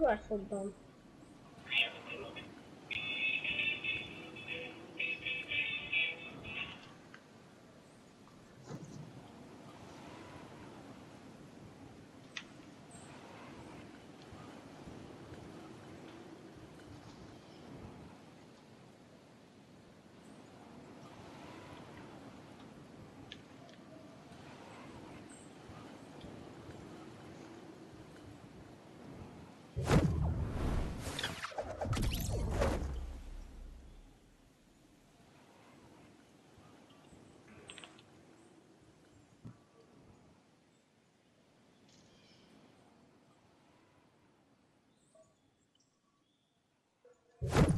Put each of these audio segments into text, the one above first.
Zaraz you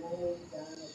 mold God.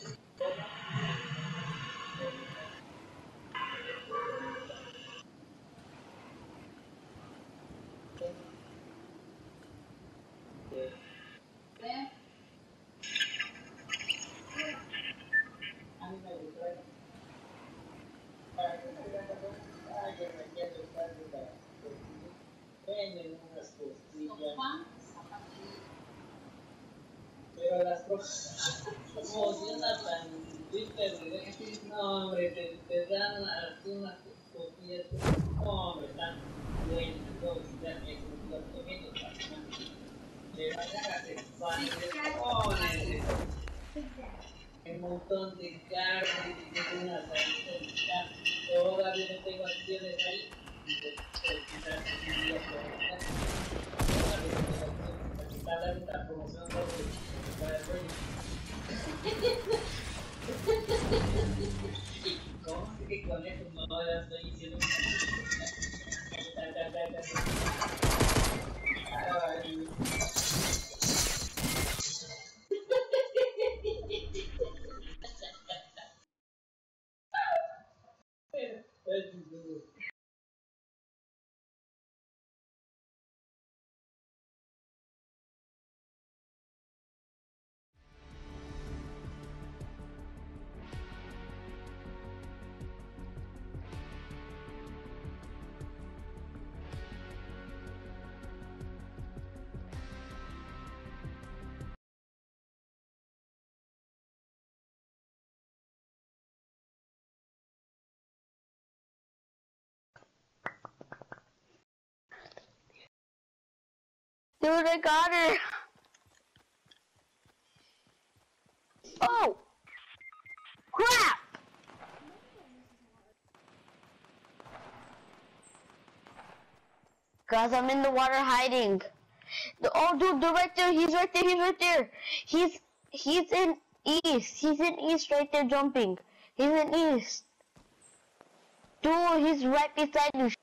Dude, I got her. Oh! Crap! Cause I'm in the water hiding. The, oh, dude, they're right there. He's right there. He's right there. He's he's in east. He's in east, right there, jumping. He's in east. Dude, he's right beside you.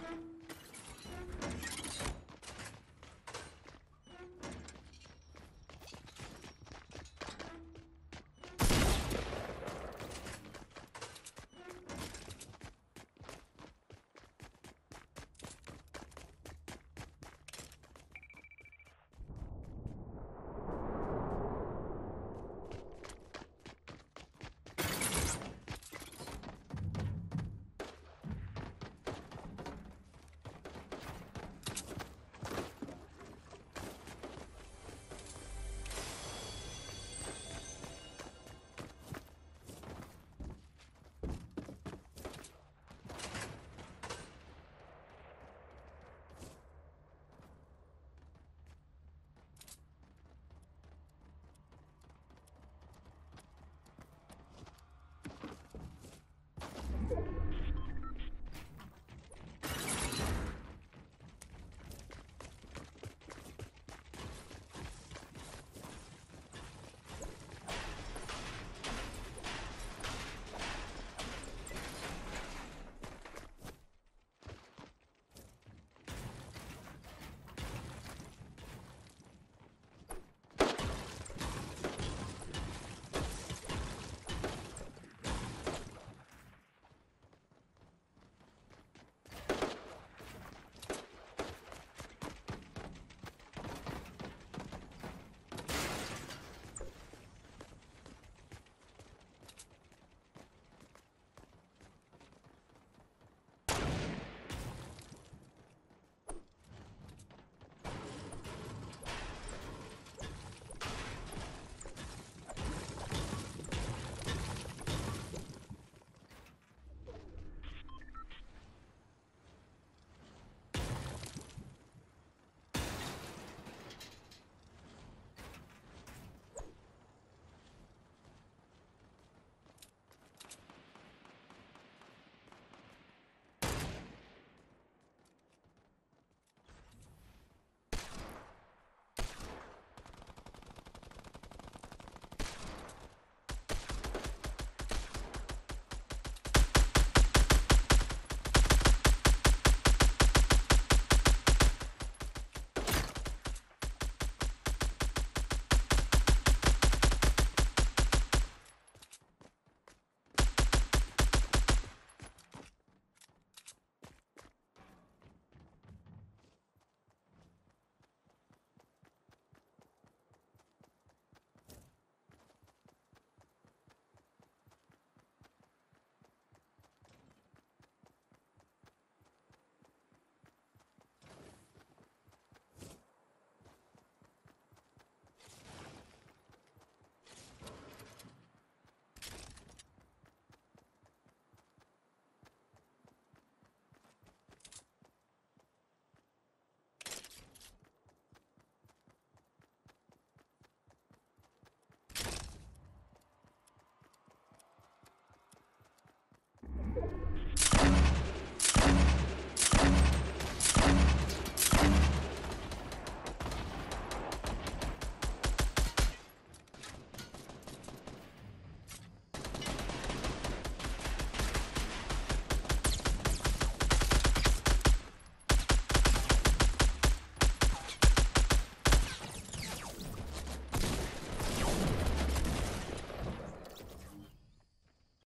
you